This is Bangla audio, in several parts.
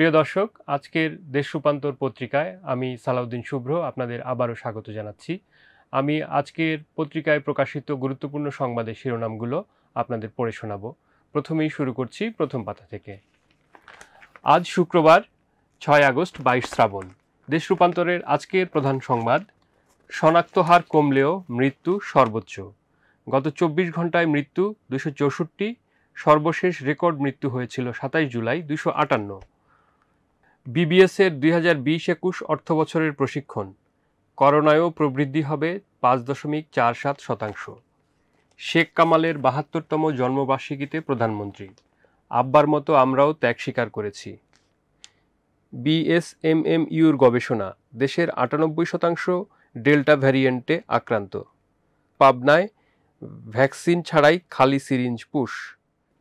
প্রিয় দর্শক, আজকের দেশ রূপান্তর পত্রিকায় আমি সালাউদ্দিন শুভ্র আপনাদের আবারও স্বাগত জানাচ্ছি। আমি আজকের পত্রিকায় প্রকাশিত গুরুত্বপূর্ণ সংবাদের শিরোনামগুলো আপনাদের পড়ে শোনাব। প্রথমেই শুরু করছি প্রথম পাতা থেকে। আজ শুক্রবার, ছয় আগস্ট, বাইশ শ্রাবণ। দেশ রূপান্তরের আজকের প্রধান সংবাদ, শনাক্ত হার কমলেও মৃত্যু সর্বোচ্চ। গত চব্বিশ ঘন্টায় মৃত্যু দুশো চৌষট্টি, সর্বশেষ রেকর্ড মৃত্যু হয়েছিল সাতাইশ জুলাই দুশো আটান্ন। বিবিএস এর দুই হাজার বিশ একুশ অর্থ বছরের প্রশিক্ষণ। করোনায়ও প্রবৃদ্ধি হবে পাঁচ দশমিক চার সাত শতাংশ। শেখ কামালের বাহাত্তরতম জন্মবার্ষিকীতে প্রধানমন্ত্রী। আব্বার মতো আমরাও ত্যাগ স্বীকার করেছি। বিএসএমএমইউর গবেষণা দেশের আটানব্বই শতাংশ ডেল্টা ভ্যারিয়েন্টে আক্রান্ত। পাবনায় ভ্যাকসিন ছাড়াই খালি সিরিঞ্জ পুশ।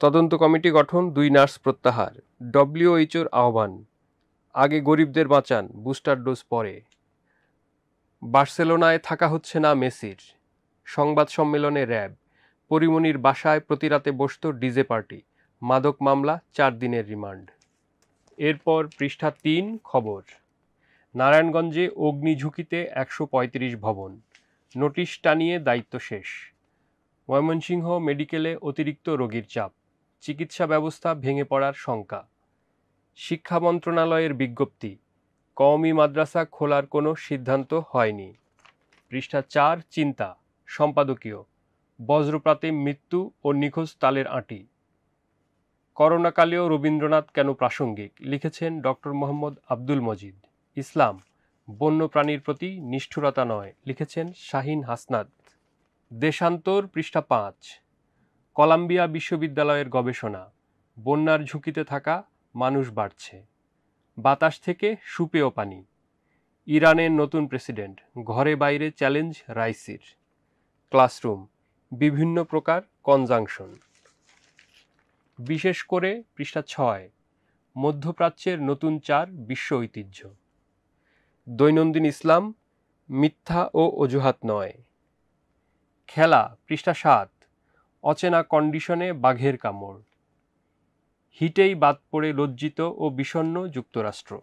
তদন্ত কমিটি গঠন দুই নার্স প্রত্যাহার। ডব্লিউএইচওর আহ্বান। আগে গরিবদের বাঁচান, বুস্টার ডোজ পরে। বার্সেলোনায় থাকা হচ্ছে না মেসির। সংবাদ সম্মেলনে র্যাব। পরিমণির বাসায় প্রতিরাতে বসত ডিজে পার্টি। মাদক মামলা, চার দিনের রিমান্ড। এরপর পৃষ্ঠা তিন, খবর। নারায়ণগঞ্জে অগ্নিঝুঁকিতে একশো পঁয়ত্রিশ ভবন। নোটিশ টানিয়ে দায়িত্ব শেষ। ময়মনসিংহ মেডিকেলে অতিরিক্ত রোগীর চাপ। চিকিৎসা ব্যবস্থা ভেঙে পড়ার শঙ্কা। শিক্ষা মন্ত্রণালয়ের বিজ্ঞপ্তি, কওমি মাদ্রাসা খোলার কোনো সিদ্ধান্ত হয়নি। পৃষ্ঠা চার, চিন্তা, সম্পাদকীয়, বজ্রপাতে মৃত্যু ও নিখোঁজ তালের আঁটি। করোনাকালেও রবীন্দ্রনাথ কেন প্রাসঙ্গিক? লিখেছেন ডক্টর মোহাম্মদ আব্দুল মজিদ। ইসলাম, বন্যপ্রাণীর প্রতি নিষ্ঠুরতা নয়, লিখেছেন শাহিন হাসনাদ দেশান্তর, পৃষ্ঠা পাঁচ। কলাম্বিয়া বিশ্ববিদ্যালয়ের গবেষণা, বন্যার ঝুঁকিতে থাকা মানুষ বাড়ছে। বাতাস থেকে সুপেয় পানি। ইরানের নতুন প্রেসিডেন্ট ঘরে বাইরে চ্যালেঞ্জ রাইসির। ক্লাসরুম, বিভিন্ন প্রকার কনজাংশন। বিশেষ করে পৃষ্ঠা ছয়, মধ্যপ্রাচ্যের নতুন চার বিশ্ব ঐতিহ্য। দৈনন্দিন ইসলাম, মিথ্যা ও অজুহাত নয়। খেলা, পৃষ্ঠা সাত, অচেনা কন্ডিশনে বাঘের কামড়। হিটেই বাদ পড়ে লজ্জিত ও বিষণ্ন যুক্তরাষ্ট্র।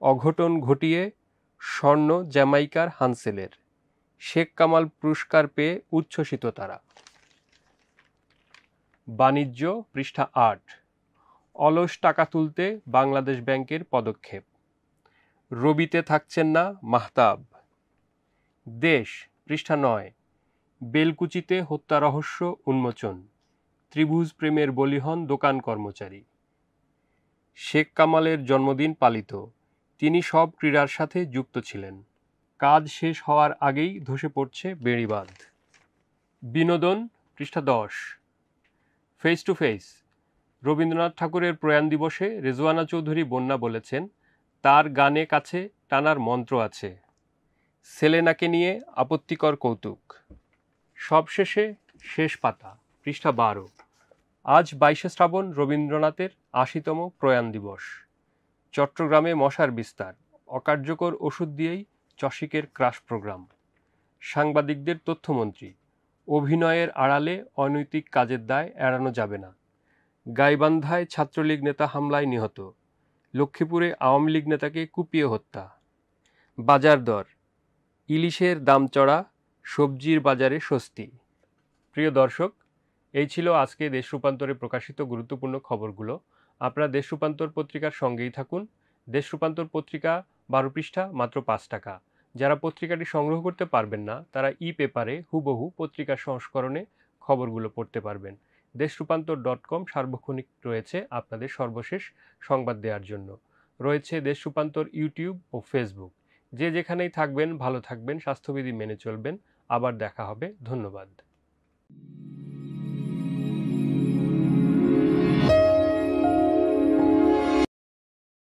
অঘটন ঘটিয়ে স্বর্ণ জ্যামাইকার হানসেলের। শেখ কামাল পুরস্কার পেয়ে উচ্ছ্বসিত তারা। বাণিজ্য পৃষ্ঠা আট। অলস টাকা তুলতে বাংলাদেশ ব্যাংকের পদক্ষেপ। রবিতে থাকছেন না মাহতাব। দেশ, পৃষ্ঠা নয়। বেলকুচিতে হত্যা রহস্য উন্মোচন। ত্রিভুজ প্রেমের বলি হন দোকান কর্মচারী। শেখ কামালের জন্মদিন পালিত। তিনি সব ক্রীড়ার সাথে যুক্ত ছিলেন। কাজ শেষ হওয়ার আগেই ধসে পড়ছে বেড়িবাঁধ। বিনোদন পৃষ্ঠা দশ। ফেস টু ফেস রবীন্দ্রনাথ ঠাকুরের প্রয়াণ দিবসে রেজওয়ানা চৌধুরী বন্যা বলেছেন, তার গানে কাছে টানার মন্ত্র আছে। সেলেনাকে নিয়ে আপত্তিকর কৌতুক। সবশেষে শেষ পাতা, পৃষ্ঠা বারো। আজ বাইশে শ্রাবণ রবীন্দ্রনাথের আশিতম প্রয়াণ দিবস। চট্টগ্রামে মশার বিস্তার, অকার্যকর ওষুধ দিয়েই চশিকের ক্রাশ প্রোগ্রাম। সাংবাদিকদের তথ্যমন্ত্রী, অভিনয়ের আড়ালে অনৈতিক কাজের দায় এড়ানো যাবে না। গাইবান্ধায় ছাত্রলীগ নেতা হামলায় নিহত, লক্ষ্মীপুরে আওয়ামী লীগ নেতাকে কুপিয়ে হত্যা। বাজার দর, ইলিশের দাম চড়া, সবজির বাজারে স্বস্তি। প্রিয় দর্শক এই ছিল আজকে দেশ রূপান্তরে প্রকাশিত গুরুত্বপূর্ণ খবরগুলো। আপনারা দেশ রূপান্তর পত্রিকার সঙ্গেই থাকুন। দেশ রূপান্তর পত্রিকা বারো পৃষ্ঠা, মাত্র পাঁচ টাকা। যারা পত্রিকাটি সংগ্রহ করতে পারবেন না, তারা ই পেপারে হুবহু পত্রিকার সংস্করণে খবরগুলো পড়তে পারবেন। দেশ রূপান্তর ডট কম সার্বক্ষণিক রয়েছে আপনাদের সর্বশেষ সংবাদ দেওয়ার জন্য। রয়েছে দেশ রূপান্তর ইউটিউব ও ফেসবুক। যে যেখানেই থাকবেন, ভালো থাকবেন, স্বাস্থ্যবিধি মেনে চলবেন। আবার দেখা হবে। ধন্যবাদ।